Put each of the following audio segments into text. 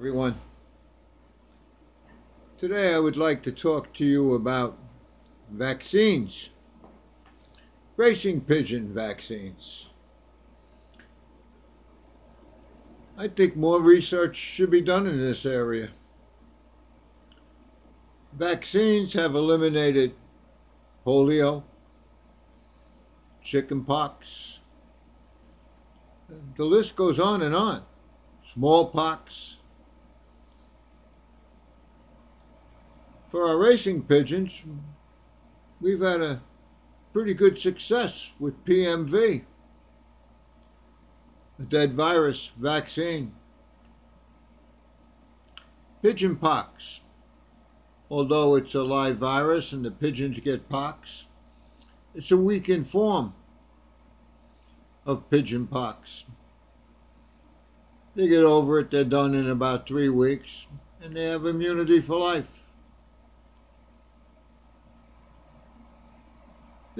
everyone. Today I would like to talk to you about vaccines, racing pigeon vaccines. I think more research should be done in this area. Vaccines have eliminated polio, chickenpox, the list goes on and on. Smallpox, for our racing pigeons, we've had a pretty good success with PMV, a dead virus vaccine. Pigeon pox, although it's a live virus and the pigeons get pox, it's a weakened form of pigeon pox. They get over it, they're done in about three weeks, and they have immunity for life.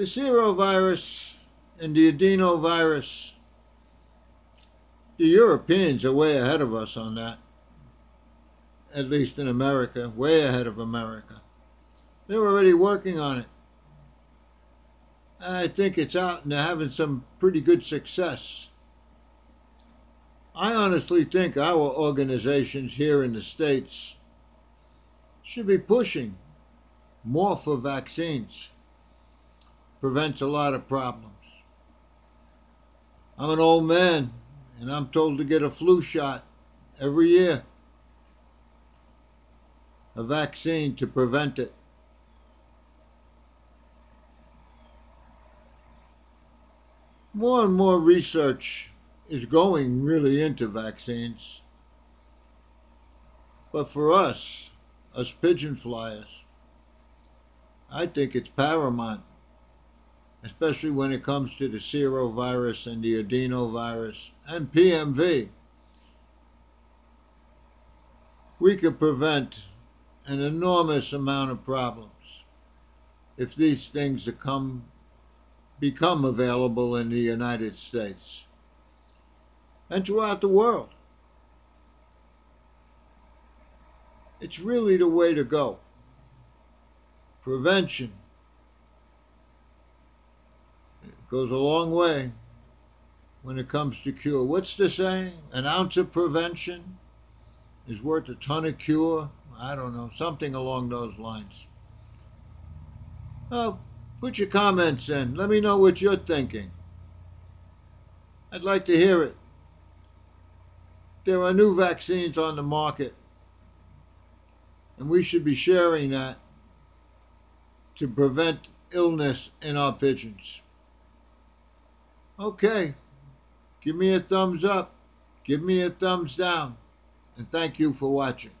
The circovirus and the adenovirus, the Europeans are way ahead of us on that. At least in America, way ahead of America. They're already working on it. I think it's out and they're having some pretty good success. I honestly think our organizations here in the States should be pushing more for vaccines prevents a lot of problems. I'm an old man and I'm told to get a flu shot every year, a vaccine to prevent it. More and more research is going really into vaccines. But for us, us pigeon flyers, I think it's paramount especially when it comes to the circovirus and the adenovirus and PMV. We could prevent an enormous amount of problems if these things come, become available in the United States and throughout the world. It's really the way to go. Prevention goes a long way when it comes to cure. What's the saying? An ounce of prevention is worth a ton of cure. I don't know, something along those lines. Well, put your comments in. Let me know what you're thinking. I'd like to hear it. There are new vaccines on the market, and we should be sharing that to prevent illness in our pigeons. Okay. Give me a thumbs up. Give me a thumbs down. And thank you for watching.